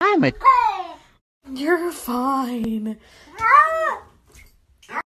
I'm a. You're fine.